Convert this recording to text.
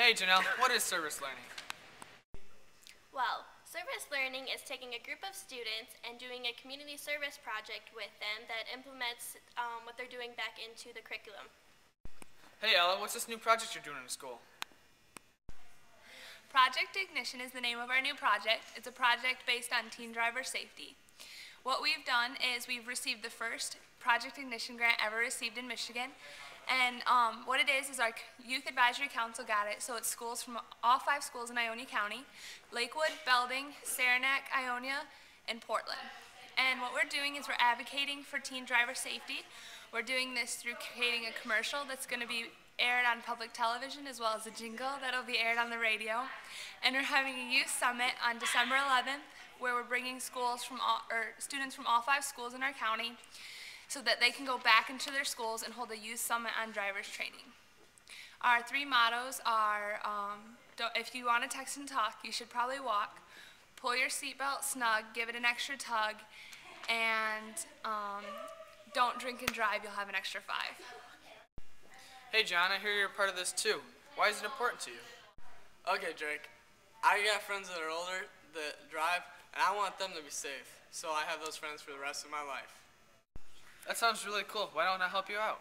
Hey Janelle, what is service learning? Well, service learning is taking a group of students and doing a community service project with them that implements um, what they're doing back into the curriculum. Hey Ella, what's this new project you're doing in school? Project Ignition is the name of our new project. It's a project based on teen driver safety. What we've done is we've received the first Project Ignition grant ever received in Michigan. And um, what it is is our Youth Advisory Council got it, so it's schools from all five schools in Ionia County, Lakewood, Belding, Saranac, Ionia, and Portland. And what we're doing is we're advocating for teen driver safety. We're doing this through creating a commercial that's going to be aired on public television as well as a jingle that'll be aired on the radio. And we're having a youth summit on December 11th where we're bringing schools from all, or students from all five schools in our county so that they can go back into their schools and hold a youth summit on driver's training. Our three mottos are, um, if you want to text and talk, you should probably walk, pull your seatbelt snug, give it an extra tug, and um, don't drink and drive, you'll have an extra five. Hey John, I hear you're part of this too. Why is it important to you? Okay, Drake. I got friends that are older that drive, and I want them to be safe. So I have those friends for the rest of my life. That sounds really cool. Why don't I help you out?